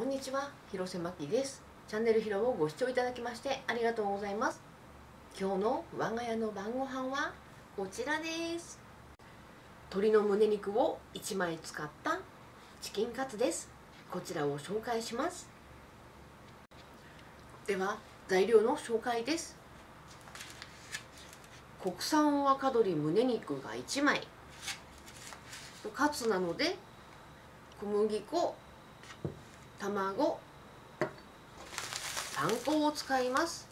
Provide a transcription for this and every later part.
こんにちは広瀬真希です。チャンネルひろをご視聴いただきましてありがとうございます。今日の我が家の晩ご飯はこちらです。鶏の胸肉を1枚使ったチキンカツです。こちらを紹介します。では材料の紹介です。国産若鶏胸肉が1枚。カツなので小麦粉卵。パン粉を使います。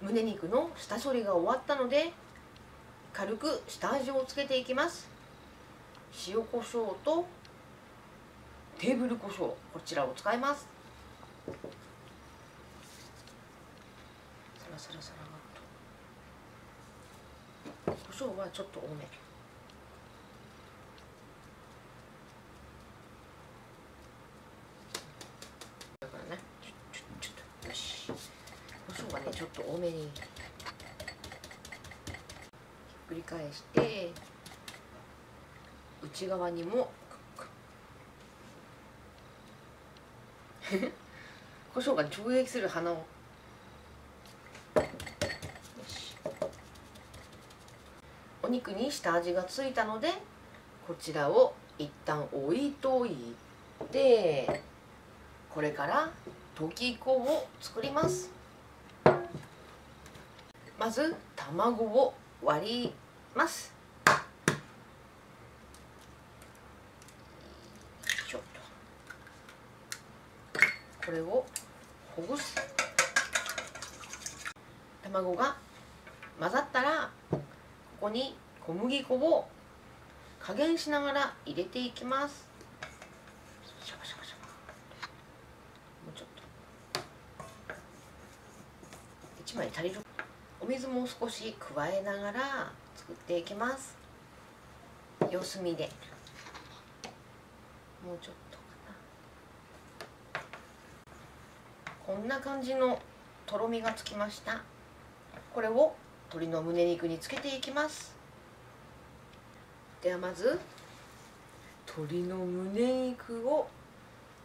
胸肉の下処理が終わったので軽く下味をつけていきます。塩コショウとテーブルコショウこちらを使います。サラサラサラっと。コショウはちょっと多めだからねちょちょちょっとよしコショウはねちょっと多めにひっくり返して内側にも胡椒が直撃する鼻を。お肉に下味がついたのでこちらを一旦置いといてこれから溶き粉を作ります。まず卵を割ります。これをほぐす卵が混ざったらここに小麦粉を加減しながら入れていきます。もうちょっと。1枚足りる？お水も少し加えながら作っていきます。様子見で。もうちょっとこんな感じのとろみがつきました。これを鶏の胸肉につけていきます。ではまず鶏の胸肉を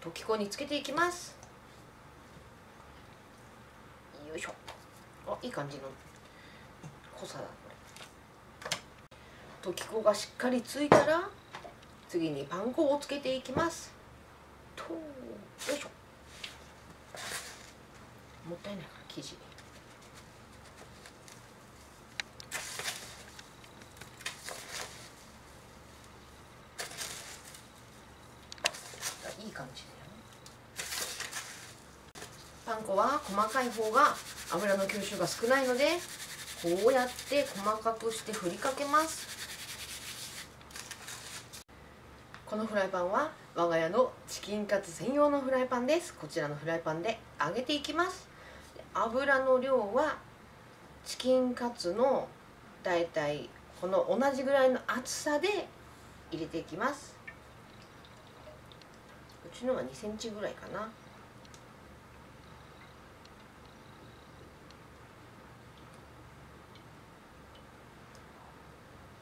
溶き粉につけていきます。よいしょ。あいい感じの。濃さだこれ。溶き粉がしっかりついたら次にパン粉をつけていきます。とよいしょ。もったいないから生地。いい感じだよ。パン粉は細かい方が油の吸収が少ないのでこうやって細かくして振りかけます。このフライパンは我が家のチキンカツ専用のフライパンです。こちらのフライパンで揚げていきます。油の量はチキンカツのだいたいこの同じぐらいの厚さで入れていきます。うちのは2センチぐらいかな。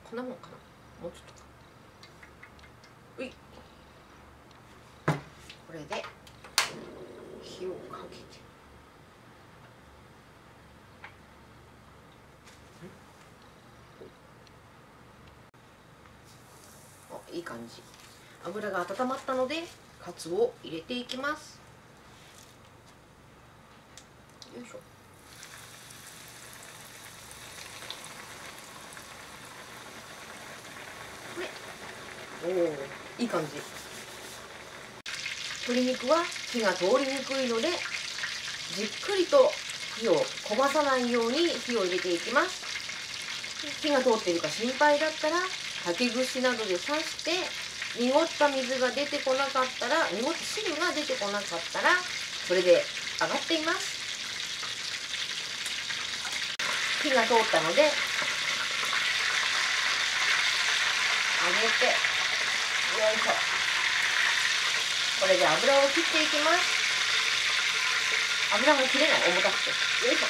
こんなもんかな？もうちょっとかうい。これで火をかけて。あいい感じ。油が温まったのでカツを入れていきます。よいしょ。おいい感じ。鶏肉は火が通りにくいのでじっくりと火を焦がさないように火を入れていきます。火が通っているか心配だったら竹串などで刺して濁った水が出てこなかったら濁った汁が出てこなかったらそれで上がっています。火が通ったので揚げていしょ。これで油を切っていきます。油も切れない。重たくて。よいしょ。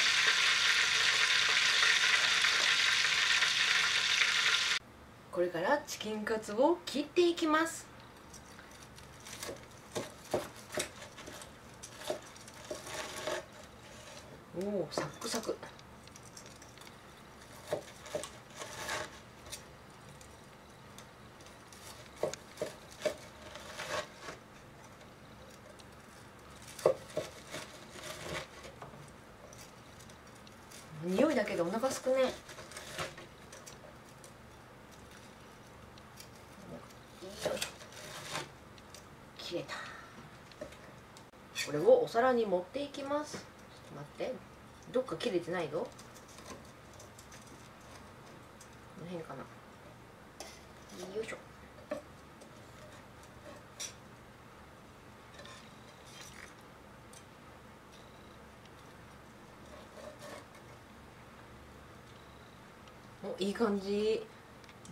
これからチキンカツを切っていきます。おおサックサク。どお腹すくね。切れた。これをお皿に持っていきます。ちょっと待って。どっか切れてないぞ。この辺かな。よいしょ。いい感じ。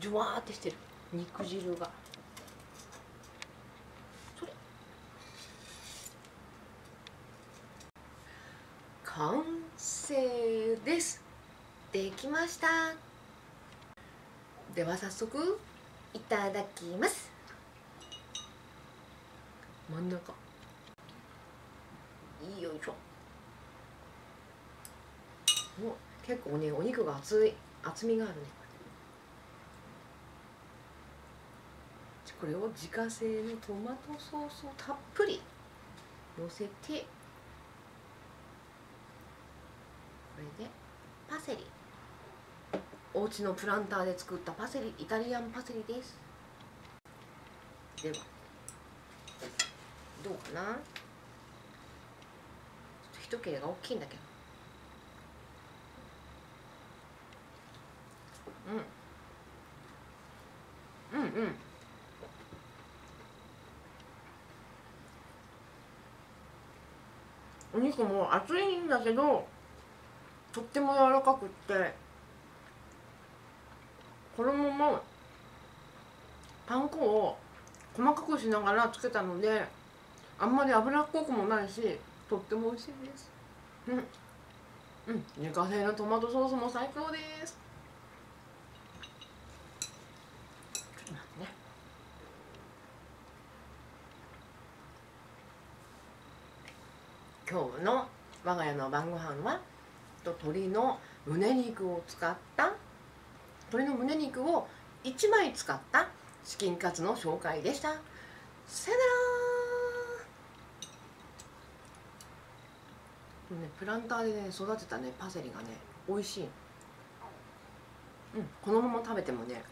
ジュワーってしてる。肉汁が。完成です。できました。では早速いただきます。真ん中。よいしょ。お結構ねお肉が厚い。厚みがあるねこれを自家製のトマトソースをたっぷりのせてこれでパセリ。お家のプランターで作ったパセリ。イタリアンパセリです。ではどうかな。ちょっと一切れが大きいんだけど。うんうんうんお肉も厚いんだけどとっても柔らかくって衣もパン粉を細かくしながらつけたのであんまり脂っこくもないしとっても美味しいです。うん。うん。自家製のトマトソースも最高です。今日の我が家の晩ご飯はと鶏の胸肉を使った鶏の胸肉を1枚使ったチキンカツの紹介でした。さよなら。ね、プランターでね育てたねパセリがね美味しい。うんこのまま食べてもね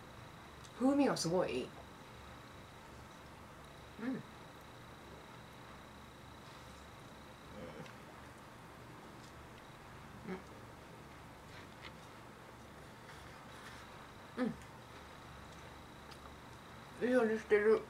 風味がすごいいい。うん。いい味してる。